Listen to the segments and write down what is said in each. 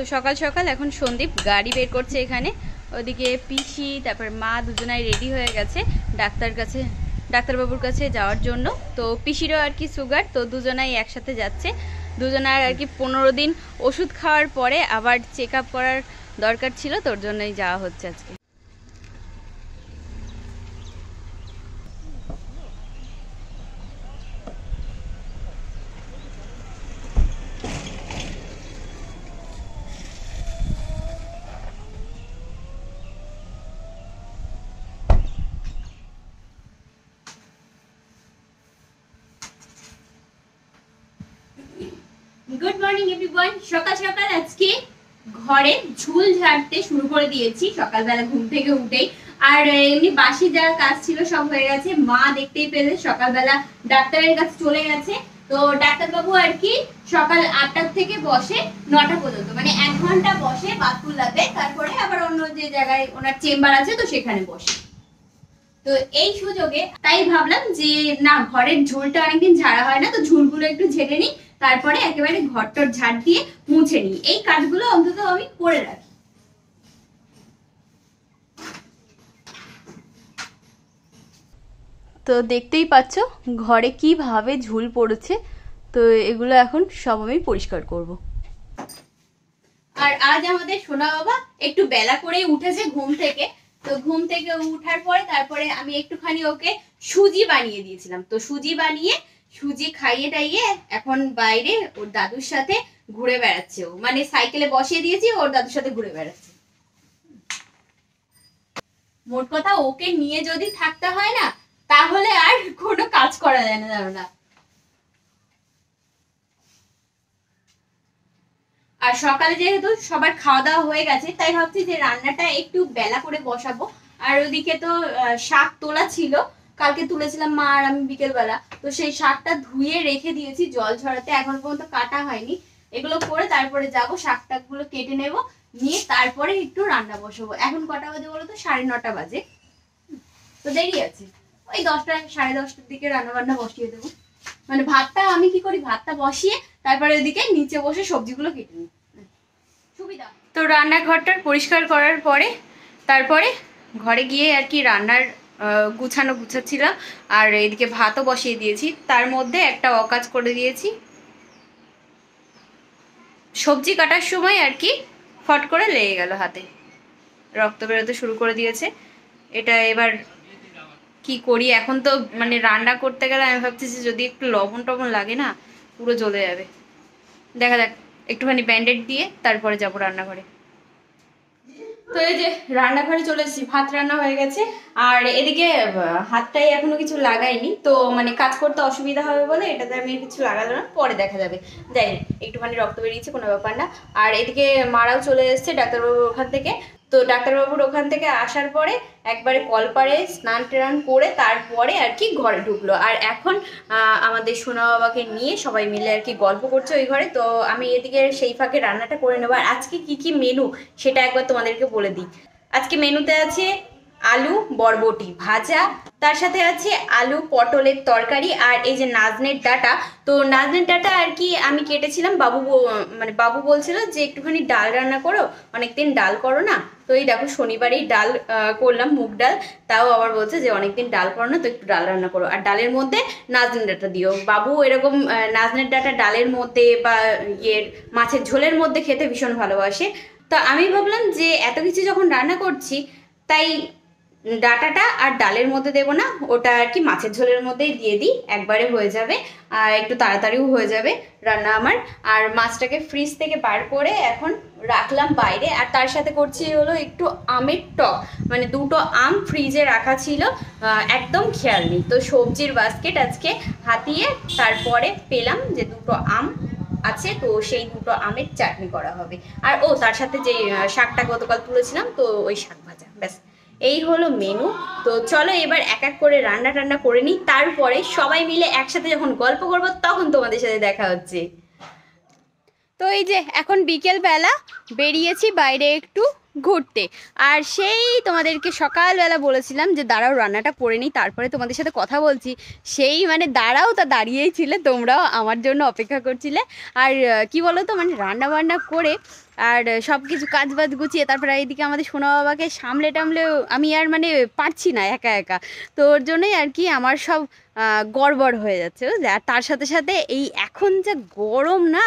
তো সকাল সকাল এখন সন্দীপ গাড়ি বের করছে এখানে। ওদিকে পিসি, তারপর মা দুজনাই রেডি হয়ে গেছে ডাক্তার কাছে, ডাক্তারবাবুর কাছে যাওয়ার জন্য। তো পিসিরও আর কি সুগার তো দুজনাই একসাথে যাচ্ছে। দুজনার আর কি পনেরো দিন ওষুধ খাওয়ার পরে আবার চেক করার দরকার ছিল তোর জন্যই যাওয়া হচ্ছে আজকে। গুড মর্নিং এভরিওয়ান সকাল সকাল আজকে ঘরে ঝুল ঝাড়তে শুরু করে দিয়েছি। সকালবেলা ঘুম থেকে উঠেই। আর এমনি বাসি যা কাজ ছিল সব হয়ে গেছে। মা দেখতেই পেলে সকালবেলা ডাক্তারের কাছে চলে গেছে। তো ডাক্তারবাবু আর কি সকাল আটটার থেকে বসে নটা পর্যন্ত। মানে এক ঘণ্টা বসে বাতকুল্লাতে তারপরে আবার অন্য যে জায়গায় ওনার চেম্বার আছে, তো সেখানে বসে। তো এই সুযোগে তাই ভাবলাম যে, না, ঘরের ঝুলটা অনেকদিন ঝাড়া হয় না, তো ঝুলগুলো একটু ঝেড়ে নিই। তারপরে একেবারে ঘরটর ঝাড় দিয়ে মুছে নিই। এই কাজগুলো অন্তত আমি করে রাখি। তো দেখতেই পাচ্ছ ঘরে কীভাবে ঝুল পড়েছে তো এগুলো এখন সব আমি পরিষ্কার করব। আর আজ আমাদের সোনা বাবা একটু বেলা করেই উঠেছে ঘুম থেকে। তো ঘুম থেকে উঠার পরে তারপরে আমি একটুখানি ওকে সুজি বানিয়ে দিয়েছিলাম। তো সুজি বানিয়ে সুজি খাইয়ে টাইয়ে এখন বাইরে ওর দাদুর সাথে ঘুরে বেড়াচ্ছে ও। মানে সাইকেলে বসিয়ে দিয়েছি, ওর দাদুর সাথে ঘুরে বেড়াচ্ছে। মোট কথা ওকে নিয়ে যদি থাকতে হয় না, তাহলে আর কোনো কাজ করা যায় না, জানো না। আর সকালে যেহেতু সবার খাওয়া দাওয়া হয়ে গেছে, তাই ভাবছি যে রান্নাটা একটু বেলা করে বসাবো। আর ওদিকে তো শাক তোলা ছিল কালকে তুলেছিলাম মা আর আমি বিকেলবেলা। তো সেই শাকটা ধুয়ে রেখে দিয়েছি, জল ঝরাতে। এখন পর্যন্ত কাটা হয়নি। এগুলো করে তারপরে যাব শাকগুলো কেটে নেব, নিয়ে তারপরে একটু রান্না বসাবো। এখন কটা বাজে বলো তো? সাড়ে নটা বাজে। তো দেরি আছে। ওই দশটা, সাড়ে দশটার দিকে রান্না বান্না বসিয়ে দেবো। মানে ভাতটা আমি কি করি? ভাতটা বসিয়ে তারপরে ওইদিকে নিচে বসে সবজিগুলো কেটে নিই। সুবিধা। তো রান্নাঘরটার পরিষ্কার করার পরে, তারপরে ঘরে গিয়ে আর কি রান্নার গুছানো গুছাচ্ছিলাম। আর এদিকে ভাতও বসিয়ে দিয়েছি। তার মধ্যে একটা অকাজ করে দিয়েছি। সবজি কাটার সময় আর কি ফট করে লেগে গেল হাতে। রক্ত বেরোতে শুরু করে দিয়েছে। এটা এবার কি করি? এখন তো মানে রান্না করতে গেলে আমি ভাবছি যে যদি একটু লবণ টবণ লাগে না, পুরো জ্বলে যাবে। দেখা যাক, একটুখানি ব্যান্ডেড দিয়ে তারপরে যাব রান্নাঘরে। তো এই যে রান্নাঘরে চলে এসেছি, ভাত রান্না হয়ে গেছে। আর এদিকে হাতটাই এখনও কিছু লাগাইনি, তো মানে কাজ করতে অসুবিধা হবে বলে এটাতে আমি কিছু লাগালো না পরে দেখা যাবে। যাই, একটুখানি রক্ত বেরিয়েছে, কোনো ব্যাপার না। আর এদিকে মারাও চলে এসছে ডাক্তারবাবু ওখান থেকে। তো ডাক্তারবাবুর ওখান থেকে আসার পরে একবারে কল কলপারে স্নান টান করে তারপরে আর কি ঘরে ঢুকলো। আর এখন আমাদের সোনা বাবাকে নিয়ে সবাই মিলে আর কি গল্প করছে ওই ঘরে। তো আমি এদিকে সেই ফাঁকে রান্নাটা করে নেব। আর আজকে কি কি মেনু সেটা একবার তোমাদেরকে বলে দিই। আজকে মেনুতে আছে আলু, বরবটি ভাজা, তার সাথে আছে আলু পটলের তরকারি আর এই যে নাজনের ডাটা। তো নাজনের ডাটা আর কি আমি কেটেছিলাম। বাবু মানে বাবু বলছিল যে একটুখানি ডাল রান্না করো, অনেকদিন ডাল করো না। তো এই দেখো শনিবারেই ডাল করলাম মুগ ডাল। তাও আবার বলছে যে অনেকদিন ডাল করো না, তো একটু ডাল রান্না করো। আর ডালের মধ্যে নাজনের ডাটা দিও। বাবু এরকম নাজনের ডাটা ডালের মধ্যে বা ইয়ের মাছের ঝোলের মধ্যে খেতে ভীষণ ভালোবাসে। তো আমি ভাবলাম যে এত কিছু যখন রান্না করছি, তাই ডাটাটা আর ডালের মধ্যে দেবো না, ওটা আর কি মাছের ঝোলের মধ্যেই দিয়ে দিই, একবারে হয়ে যাবে। আর একটু তাড়াতাড়িও হয়ে যাবে রান্না আমার। আর মাছটাকে ফ্রিজ থেকে বার করে এখন রাখলাম বাইরে, আর তার সাথে করছি হলো একটু আমের টক। মানে দুটো আম ফ্রিজে রাখা ছিল একদম খেয়াল নেই। তো সবজির বাস্কেট আজকে হাতিয়ে তারপরে পেলাম যে দুটো আম আছে, তো সেই দুটো আমের চাটনি করা হবে। আর ও, তার সাথে যে শাকটা গতকাল তুলেছিলাম, তো ওই শাক ভাজা, ব্যাস। এই হলো মেনু তো চলো এবার এক এক করে রান্না টান্না করে নিই। তারপরে সবাই মিলে একসাথে যখন গল্প করব, তখন তোমাদের সাথে দেখা হচ্ছে। তো এই যে এখন বিকেল বেলা বেরিয়েছি বাইরে একটু ঘুরতে। আর সেই তোমাদেরকে সকালবেলা বলেছিলাম যে দাঁড়াও, রান্নাটা করে নিই, তারপরে তোমাদের সাথে কথা বলছি। সেই মানে দাঁড়াও তা দাঁড়িয়েই ছিলে, তোমরাও আমার জন্য অপেক্ষা করছিলে। আর কি বলো তো মানে রান্না বান্না করে আর সব কিছু কাজ বাজ গুছিয়ে, তারপরে এইদিকে আমাদের সোনা বাবাকে সামলে টামলে আমি আর মানে পারছি না একা একা। তো ওর জন্যই আর কি আমার সব গড়বড় হয়ে যাচ্ছে আর তার সাথে সাথে এই এখন যে গরম না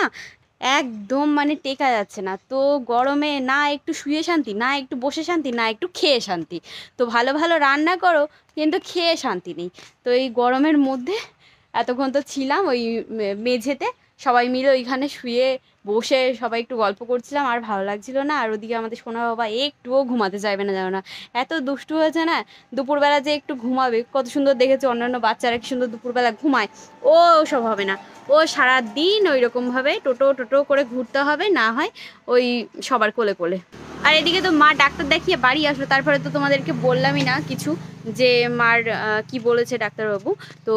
একদম মানে টেকা যাচ্ছে না। তো গরমে না একটু শুয়ে শান্তি, না একটু বসে শান্তি, না একটু খেয়ে শান্তি। তো ভালো ভালো রান্না করো, কিন্তু খেয়ে শান্তি নেই। তো এই গরমের মধ্যে এতক্ষণ তো ছিলাম ওই মেঝেতে, সবাই মিলে ওইখানে শুয়ে বসে সবাই একটু গল্প করছিলাম, আর ভালো লাগছিল না। আর ওদিকে আমাদের সোনা বাবা একটুও ঘুমাতে চাইবে না জানো না। এত দুষ্টু হয়েছে না, দুপুরবেলা যে একটু ঘুমাবে, কত সুন্দর দেখেছে অন্যান্য বাচ্চারা কি সুন্দর দুপুরবেলা ঘুমায়। ও সব হবে না। ও সারা দিন ওই রকমভাবে টোটো টোটো করে ঘুরতে হবে, না হয় ওই সবার কোলে কোলে। আর এদিকে তো মা ডাক্তার দেখিয়ে বাড়ি আসলো, তারপরে তো তোমাদেরকে বললামই না কিছু যে মার কি বলেছে ডাক্তারবাবু? তো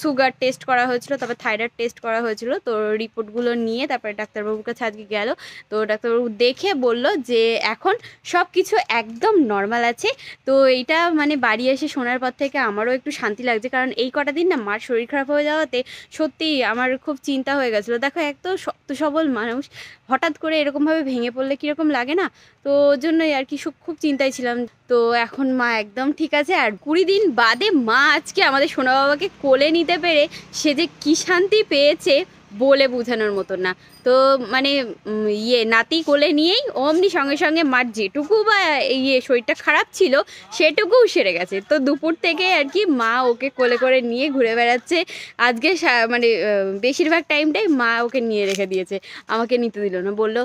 সুগার টেস্ট করা হয়েছিল, তারপর থাইরয়েড টেস্ট করা হয়েছিল, তো রিপোর্টগুলো নিয়ে তারপরে ডাক্তারবাবুর কাছে আজকে গেল। তো ডাক্তারবাবু দেখে বলল যে এখন সব কিছু একদম নর্মাল আছে। তো এইটা মানে বাড়ি এসে শোনার পর থেকে আমারও একটু শান্তি লাগছে, কারণ এই কটা দিন না মার শরীর খারাপ হয়ে যাওয়াতে সত্যি আমার খুব চিন্তা হয়ে গেছিল। দেখো, এক তো সবল মানুষ হঠাৎ করে এরকমভাবে ভেঙে পড়লে কীরকম লাগে না? তো জন্যই আর কি খুব চিন্তায় ছিলাম। তো এখন মা একদম ঠিক আছে। আর কুড়ি দিন বাদে মা আজকে আমাদের সোনা বাবাকে কোলে নিতে পেরে সে যে কী শান্তি পেয়েছে বলে বোঝানোর মতন না। তো মানে ইয়ে নাতি কোলে নিয়েই অমনি সঙ্গে সঙ্গে মার যেটুকু বা ইয়ে শরীরটা খারাপ ছিল, সেটুকুও সেরে গেছে। তো দুপুর থেকে আর কি মা ওকে কোলে করে নিয়ে ঘুরে বেড়াচ্ছে। আজকে মানে বেশিরভাগ টাইমটাই মা ওকে নিয়ে রেখে দিয়েছে। আমাকে নিতে দিল না, বলল,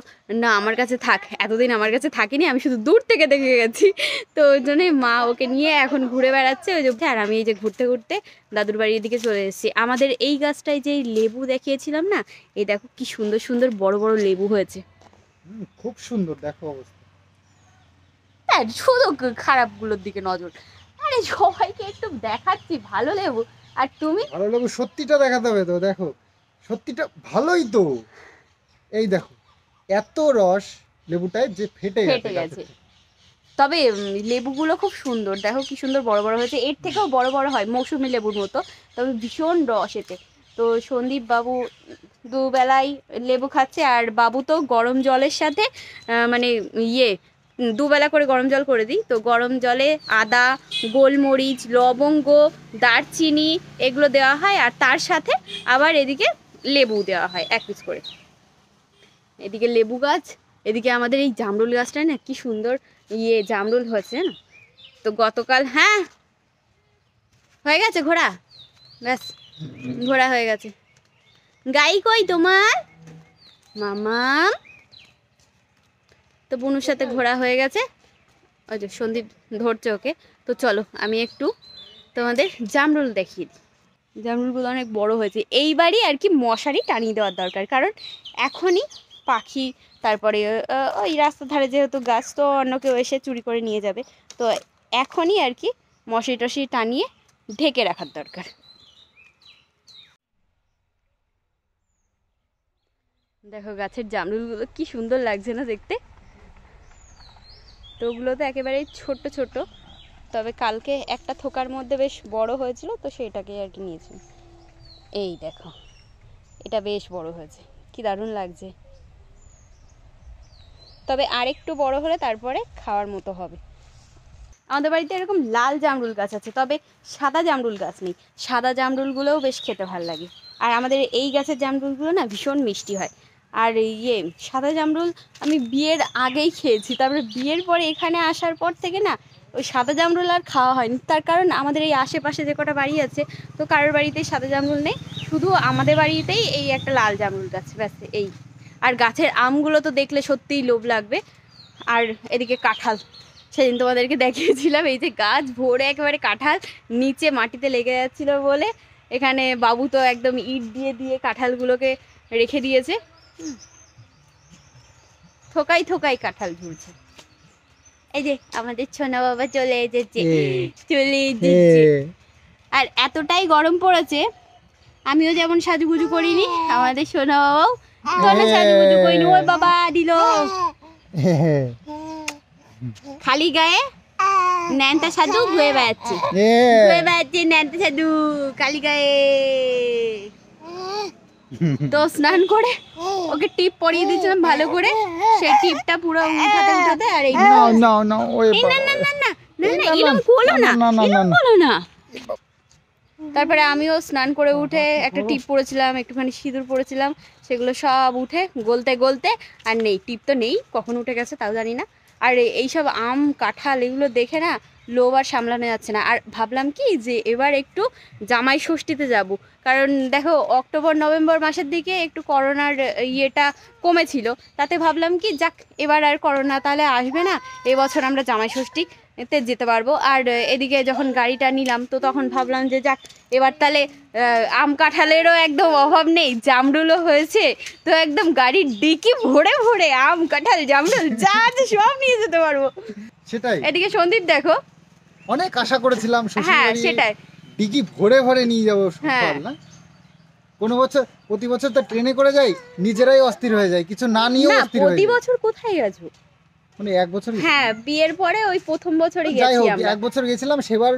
না, আমার কাছে থাক, এতদিন আমার কাছে থাকিনি, আমি শুধু দূর থেকে দেখে গেছি। তো ওই জন্যই মা ওকে নিয়ে এখন ঘুরে বেড়াচ্ছে। ওই যে আর আমি এই যে ঘুরতে ঘুরতে দাদুর বাড়ির দিকে চলে এসেছি। আমাদের এই গাছটায় যে লেবু দেখিয়েছিলাম না, এই দেখো কি সুন্দর সুন্দর বড় বড় লেবু হয়েছে। খুব সুন্দর দেখো অবস্থা। হ্যাঁ শুধু খারাপগুলোর দিকে নজর। আরে সবাইকে একটু দেখাচ্ছি ভালো লেবু। আর তুমি? ভালো লেবু সত্যিটা দেখাতে হবে তো দেখো। সত্যিটা ভালোই তো। এই দেখো এত রস লেবুটায় যে ফেটে ফেটে গেছে। তবে লেবুগুলো খুব সুন্দর। দেখো কি সুন্দর বড় বড় হয়েছে। এর থেকেও বড় বড় হয় মৌসুমি লেবুর মতো। তবে ভীষণ রস এতে। তো সন্দীপ বাবু দুবেলায় লেবু খাচ্ছে আর বাবু তো গরম জলের সাথে মানে ইয়ে দুবেলা করে গরম জল করে দিই। তো গরম জলে আদা, গোলমরিচ, লবঙ্গ, দারচিনি এগুলো দেওয়া হয় আর তার সাথে আবার এদিকে লেবু দেওয়া হয় এক পিস করে। এদিকে লেবু গাছ, এদিকে আমাদের এই জামরুল গাছটা না কি সুন্দর ইয়ে জামরুল হয়েছে না তো গতকাল হ্যাঁ হয়ে গেছে ঘোড়া, ব্যাস। ঘোড়া হয়ে গেছে। গাই কই তোমার? মামা। তো বনুর সাথে ঘোড়া হয়ে গেছে। ওই যে সন্দীপ ধরছে ওকে। তো চলো, আমি একটু তোমাদের জামরুল দেখিয়ে দিই। জামরুলগুলো অনেক বড় হয়েছে। এইবারই আর কি মশারি টানিয়ে দেওয়ার দরকার। কারণ এখনই পাখি, তারপরে ওই রাস্তার ধারে যেহেতু গাছ, তো অন্য কেউ এসে চুরি করে নিয়ে যাবে। তো এখনই আর কি মশারি টশারি টানিয়ে ঢেকে রাখার দরকার। দেখো গাছের জামরুলগুলো কি সুন্দর লাগছে না দেখতে? তো ওগুলো তো একেবারে ছোট্ট ছোট। তবে কালকে একটা থোকার মধ্যে বেশ বড় হয়েছিল, তো সেটাকেই আর কি নিয়েছি। এই দেখো, এটা বেশ বড় হয়েছে। কি দারুণ লাগছে। তবে আরেকটু বড় হলে তারপরে খাওয়ার মতো হবে। আমাদের বাড়িতে এরকম লাল জামরুল গাছ আছে, তবে সাদা জামরুল গাছ নেই। সাদা জামরুলগুলোও বেশ খেতে ভালো লাগে। আর আমাদের এই গাছের জামরুলগুলো না ভীষণ মিষ্টি হয়। আর ইয়ে সাদা জামরুল আমি বিয়ের আগেই খেয়েছি। তারপরে বিয়ের পরে এখানে আসার পর থেকে না, ওই সাদা জামরুল আর খাওয়া হয়নি। তার কারণ আমাদের এই আশেপাশে যে কটা বাড়ি আছে, তো কারোর বাড়িতেই সাদা জামরুল নেই। শুধু আমাদের বাড়িতেই এই একটা লাল জামরুল গাছ, ব্যাস, এই। আর গাছের আমগুলো তো দেখলে সত্যিই লোভ লাগবে। আর এদিকে কাঁঠাল, সেদিন তোমাদেরকে দেখিয়েছিলাম, এই যে গাছ ভরে একেবারে কাঁঠাল নিচে মাটিতে লেগে যাচ্ছিল বলে, এখানে বাবু তো একদম ইট দিয়ে দিয়ে কাঁঠালগুলোকে রেখে দিয়েছে। থোকাই থোকাই কাঁঠাল ঝুলছে। এই যে আমাদের ছোনা বাবা চলে এসেছে। চলে এসেছে। আর এতটাই গরম পড়েছে আমিও যেমন সাজুগুজু করিনি আমাদের সোনা বাবাও তোরা সাজুগুজু করিনি। ওই বাবা দিল। খালি গায়ে ন্যাংটা সাধু ঘুরে বেড়াচ্ছে। ঘুরে বেড়াচ্ছে ন্যাংটা সাধু খালি গায়ে। তো স্নান করে ওকে টিপ পরিয়ে দিয়েছিলাম ভালো করে সেই টিপটা পুরো উঠাতে উঠাতে আর এই এই না না না না না না না, এরকম না, না না, না, না, এরকম না। না তারপরে আমিও স্নান করে উঠে একটা টিপ পরেছিলাম একটুখানি সিঁদুর পরেছিলাম সেগুলো সব উঠে গলতে গলতে আর নেই টিপ তো নেই কখন উঠে গেছে তাও জানি না আর এইসব আম, কাঁঠাল এগুলো দেখে না লোভ আর সামলানো যাচ্ছে না। আর ভাবলাম কি যে এবার একটু জামাই ষষ্ঠীতে যাব। কারণ দেখো, অক্টোবর, নভেম্বর মাসের দিকে একটু করোনার ইয়েটা কমেছিল। তাতে ভাবলাম কি, যাক, এবার আর করোনা তাহলে আসবে না। এবছর আমরা জামাই ষষ্ঠী তে যেতে পারব। আর এদিকে যখন গাড়িটা নিলাম তো তখন ভাবলাম যে যাক এবার তাহলে আম কাঁঠালেরও একদম অভাব নেই জামরুলও হয়েছে তো একদম গাড়ির ডিকি ভরে ভরে আম কাঁঠাল জামরুল যা আছে সব নিয়ে যেতে পারব। সেটাই। এদিকে সন্দীপ দেখো। অনেক আশা করেছিলাম হ্যাঁ সেটাই। ডিকি ভরে ভরে নিয়ে যাব হ্যাঁ। কোনো বছর প্রতি বছর তো ট্রেনে করে যাই নিজেরাই অস্থির হয়ে যায় কিছু না নিয়েও অস্থির হয়ে প্রতি বছর কোথায় গেছো মানে এক বছর হ্যাঁ বিয়ের পরে ওই প্রথম বছরই যাই গেছি হোক আমরা। এক বছর গেছিলাম সেবার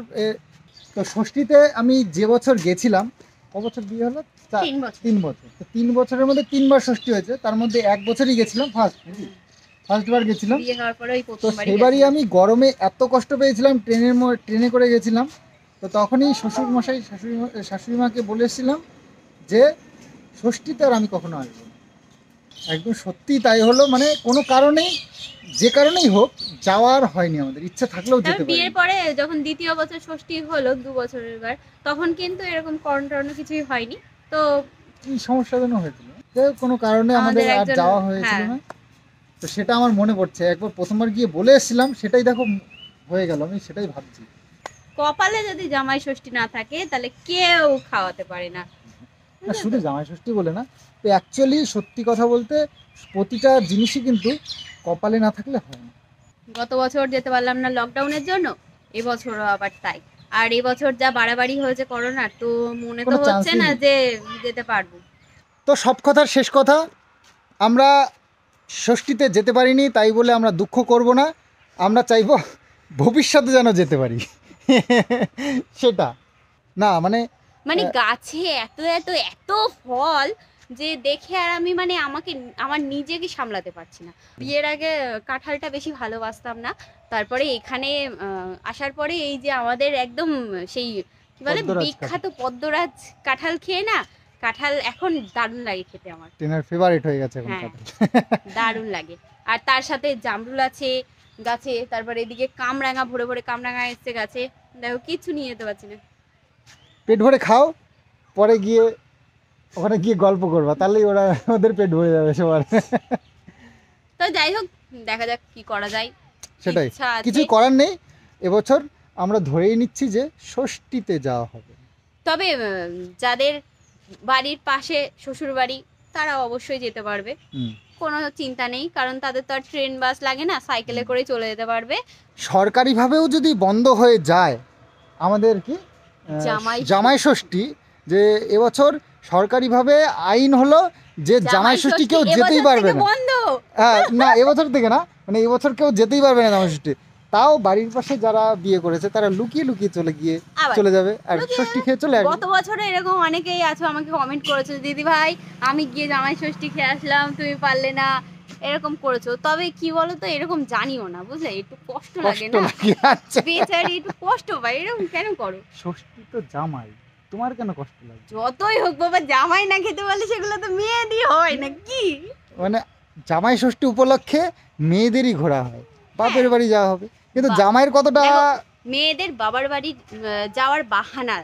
তো ষষ্ঠীতে আমি যে বছর গেছিলাম ক বছর বিয়ে হলো? চার- তিন বছর। তো তিন বছরের মধ্যে তিনবার ষষ্ঠী হয়েছে তার মধ্যে এক বছরই গেছিলাম ফার্স্ট ফার্স্ট বার গেছিলাম। বিয়ে হওয়ার পরে ওই তো প্রথমবারই সেবারই আমি গরমে এত কষ্ট পেয়েছিলাম ট্রেনের ট্রেনে করে গেছিলাম তো তখনই শ্বশুর মশাই শাশুড়ি শাশুড়ি মাকে বলেছিলাম যে ষষ্ঠীতে আর আমি কখনো আসব একদম সত্যি তাই হলো মানে কোনো কারণেই যে কারণেই হোক যাওয়ার হয়নি আমাদের। ইচ্ছা থাকলেও যেতে পারি বিয়ের পরে যখন দ্বিতীয় বছর ষষ্ঠী হলো দু বছরের বার তখন কিন্তু এরকম টরোনা কিছুই হয়নি। তো কি সমস্যা যেন হয়েছিল কোনো কারণে আমাদের আমাদের আর যাওয়া হয়েছিল হ্যাঁ। না। তো সেটা আমার মনে পড়ছে। একবার প্রথমবার গিয়ে বলে এসেছিলাম সেটাই দেখো হয়ে গেল। আমি সেটাই ভাবছি। কপালে যদি জামাই ষষ্ঠী না থাকে তাহলে কেউ খাওয়াতে পারে না। না শুধু জামাই ষষ্ঠী বলে না তো অ্যাকচুয়ালি সত্যি কথা বলতে প্রতিটা জিনিসই কিন্তু কপালে না থাকলে হয় না। গত বছর যেতে পারলাম না লকডাউনের জন্য এবছরও আবার তাই। আর এবছর যা বাড়াবাড়ি হয়েছে করোনার তো মনে তো কোনো হচ্ছে না নেই। যে যেতে পারব। তো সব কথার শেষ কথা আমরা ষষ্ঠীতে যেতে পারিনি তাই বলে আমরা দুঃখ করব না। আমরা চাইব ভবিষ্যতে যেন যেতে পারি। সেটা। না মানে মানে। গাছে এত এত এত ফল যে দেখে আর আমি মানে আমাকে আমার নিজেকে সামলাতে পারছি না। বিয়ের আগে কাঁঠালটা বেশি ভালোবাসতাম না। তারপরে এখানে আসার পরে এই যে আমাদের একদম সেই কি বলে বিখ্যাত পদ্মরাজ কাঁঠাল খেয়ে না কাঁঠাল এখন দারুণ লাগে খেতে আমার। ট্রেনের ফেভারিট হয়ে গেছে এখন হ্যাঁ। দারুণ লাগে। আর তার সাথে জামরুল আছে গাছে তারপরে এদিকে কামরাঙা ভরে ভরে কামরাঙা এসছে গাছে। দেখো কিচ্ছু নিয়ে যেতে পারছি না। পেট ভরে খাও পরে গিয়ে ওখানে গিয়ে গল্প করবা তাহলেই ওরা ওদের পেট ভরে যাবে সবার। তো যাই হোক দেখা যাক কি করা যায়। সেটাই। কিছু করার নেই। এবছর আমরা ধরেই নিচ্ছি যে ষষ্ঠীতে যাওয়া হবে। তবে যাদের বাড়ির পাশে শ্বশুর বাড়ি তারা অবশ্যই যেতে পারবে। কোনো চিন্তা নেই কারণ তাদের তো আর ট্রেন বাস লাগে না সাইকেলে করে চলে যেতে পারবে। সরকারিভাবেও যদি বন্ধ হয়ে যায় আমাদের কি জামাই জামাই ষষ্ঠী যে এবছর সরকারিভাবে আইন হলো যে জামাই ষষ্ঠী কেউ যেতেই পারবে না। হ্যাঁ না এবছর থেকে না মানে এবছর কেউ যেতেই পারবে না জামাই ষষ্ঠী তাও বাড়ির পাশে যারা বিয়ে করেছে তারা লুকিয়ে লুকিয়ে চলে গিয়ে চলে যাবে আর ষষ্ঠী খেয়ে চলে আসবে। গত বছরে এরকম অনেকেই আছো আমাকে কমেন্ট করেছ দিদি ভাই আমি গিয়ে জামাই ষষ্ঠী খেয়ে আসলাম তুমি পারলে না। এরকম করেছ। তবে কি বলো তো এরকম জানিও না বুঝলে? একটু কষ্ট লাগে না? আচ্ছা। বেচারি একটু কষ্ট পায়। এরকম কেন করো? ষষ্ঠী তো জামাই। তোমার কেন কষ্ট লাগে যতই হোক বাবা জামাই না খেতে পারলে সেগুলো তো মেয়েদি হয় না কি? মানে জামাই ষষ্ঠী উপলক্ষে মেয়েদেরই ঘোরা হয় বাপের। বাড়ি যাওয়া হবে। কিন্তু জামাইয়ের কতটা মেয়েদের বাবার বাড়ি যাওয়ার বাহানা।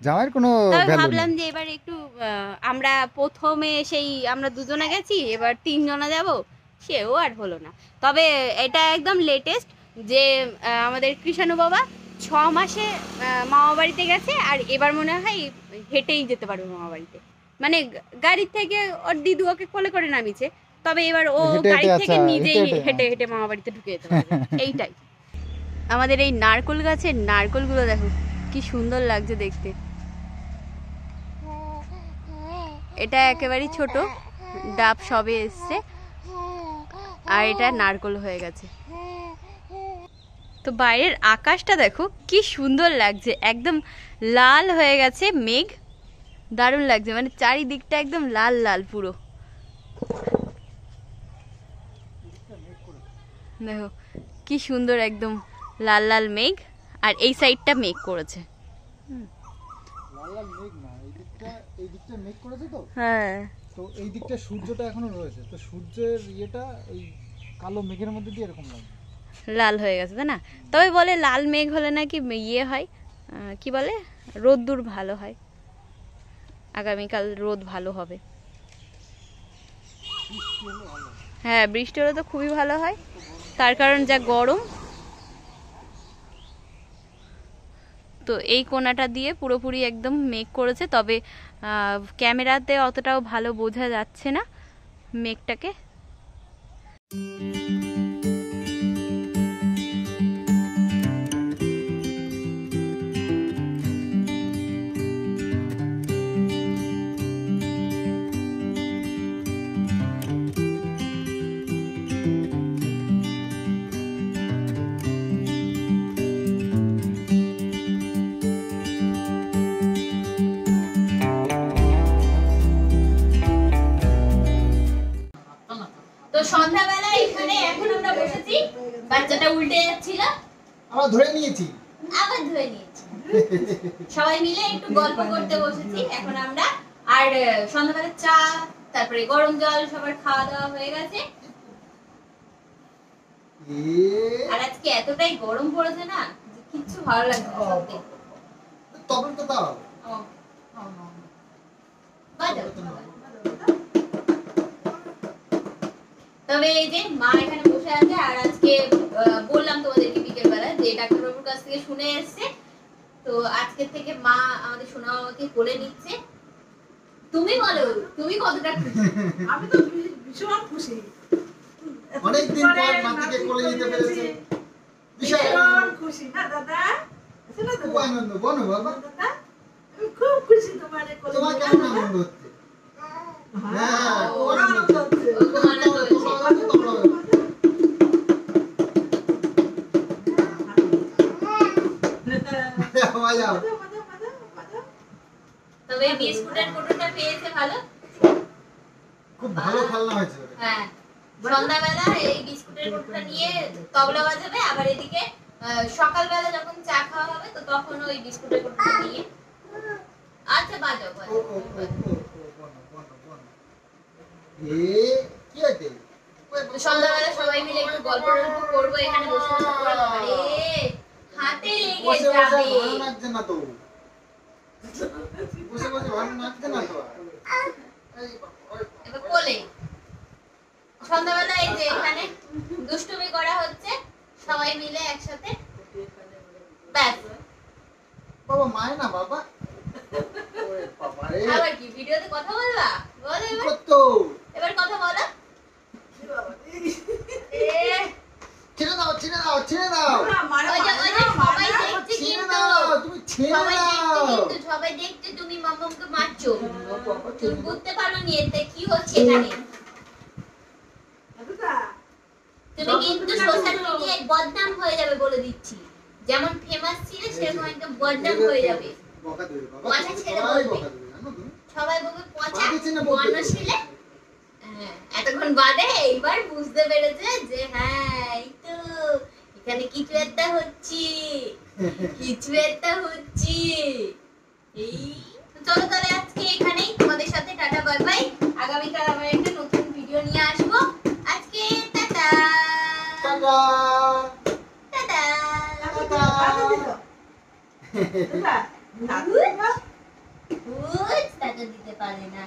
জামাইয়ের কোনো ভাবলাম যে এবার একটু আহ, আমরা প্রথমে সেই আমরা দুজনে গেছি এবার তিনজনা যাব সেও আর হলো না। তবে এটা একদম লেটেস্ট যে আহ, আমাদের কৃষাণু বাবা ছ মাসে মামা বাড়িতে গেছে আর এবার মনে হয় হেঁটেই যেতে পারবে মামা বাড়িতে মানে গাড়ির থেকে ওর দিদু ওকে কোলে করে নামিছে তবে এবার ও গাড়ি থেকে আচ্ছা, নিজেই হেঁটে হেঁটে, হেঁটে হেঁটে মামা বাড়িতে ঢুকে যেতে পারবে। এইটাই। আমাদের এই নারকোল গাছের নারকোলগুলো দেখো কি সুন্দর লাগছে দেখতে। এটা একেবারেই ছোট ডাব সবে এসছে আর এটা নারকোল হয়ে গেছে। তো বাইরের আকাশটা দেখো কি সুন্দর লাগছে। একদম লাল হয়ে গেছে মেঘ। দারুণ লাগছে মানে চারিদিকটা একদম লাল লাল পুরো। দেখো কি সুন্দর একদম লাল লাল মেঘ। আর এই সাইডটা মেঘ করেছে। হ্যাঁ। তো এই দিকটা সূর্যটা এখনও রয়েছে তো সূর্যের ইয়েটা এই কালো মেঘের মধ্যে দিয়ে এরকম লাগে লাল হয়ে গেছে, তাই না? তবে বলে লাল মেঘ হলে নাকি ইয়ে হয় কি বলে? রোদ্দুর ভালো হয়। আগামীকাল রোদ ভালো হবে। হ্যাঁ বৃষ্টি হলে তো খুবই ভালো হয়। তার কারণ যা গরম। তো এই কোনাটা দিয়ে পুরোপুরি একদম মেঘ করেছে, তবে ক্যামেরাতে অতটাও ভালো বোঝা যাচ্ছে না মেঘটাকে। বাচ্চাটা উল্টে যাচ্ছিল। আমরা ধরে নিয়েছি। আবার ধুয়ে নিয়েছি। সবাই মিলে একটু গল্প করতে বসেছি। এখন আমরা আর সন্ধ্যাবেলা চা তারপরে গরম জল সবার খাওয়া দাওয়া হয়ে গেছে। আর আজকে এতটাই গরম পড়েছে না কিচ্ছু ভালো লাগছে তবে তো দাও। বাজাও। তবে এই যে মা এখানে বসে আছে। আর আজকে বললাম তোমাদেরকে বিকেল বেলা যে ডাক্তারবাবুর কাছ থেকে শুনে এসছে। তো আজকে থেকে মা আমাদের সোনা বাবাকে কোলে নিচ্ছে। তুমি বলো তুমি কতটা খুশি? আমি তো ভীষণ খুশি। অনেকদিন পর নাতিকে কোলে নিতে পেরেছে। ভীষণ খুশি। না দাদা? খুব আনন্দ। বলো বাবা। দাদা আমি খুব খুশি তোমার কোলে তোমার কেমন আনন্দ? হচ্ছে হ্যাঁ, হ্যাঁ, ওর আনন্দ। তবে বিস্কুটের কোটোটা পেয়েছে ভালো খুব ভালো খেলনা হয়েছে হ্যাঁ সন্ধ্যাবেলা এই বিস্কুটের কোটোটা নিয়ে তবলা বাজাবে আবার এদিকে সকালবেলা যখন চা খাওয়া হবে তো তখন ওই বিস্কুটের কোটোটা নিয়ে আচ্ছা বাজাও। এ, কি? সন্ধ্যাবেলা সবাই মিলে একটু গল্প টল্প করব এখানে বসে হাতে লেগে যাবে ভালো লাগছে না তো বসে বসে ভালো লাগছে না তো আর। এই বাবা, ওই বাবা, এবার কোলে। সন্ধ্যাবেলা এই যে এখানে দুষ্টুমি করা হচ্ছে সবাই মিলে একসাথে। ব্যাস। বাবা মায় না বাবা। আবার কি? ভিডিওতে কথা বলবা বলো কি এবার করতো এবার কথা বলো কি বাবা, এই, এ, ছেড়ে দাও ছেড়ে দাও ছেড়ে দাও না, মারা, ওই যে ওই যে মারা, সবাই মারা। দেখছে ছেড়ে কিন্তু দাও তুমি ছেড়ে সবাই দাও দেখছে কিন্তু সবাই দেখছে তুমি মামাকে মারছো বাবা, তুমি ছেড়ে দাও। বুঝতে পারো নি এতে কি হচ্ছে এখানে দাদা, তুমি কিন্তু সোশ্যাল মিডিয়ায় বদনাম হয়ে যাবে বলে দিচ্ছি। যেমন ফেমাস ছিলে সেরকম একদম বদনাম হয়ে যাবে। পচা ছেলে বলবে। সবাই বলবে পচা বর্ণ ছিলে? হ্যাঁ, এতক্ষণ বাদে এইবার বুঝতে পেরেছে যে হ্যাঁ এই তো এখানে কিছু একটা হচ্ছে কিছু একটা হচ্ছে। এই চলো তাহলে দিতে পারে না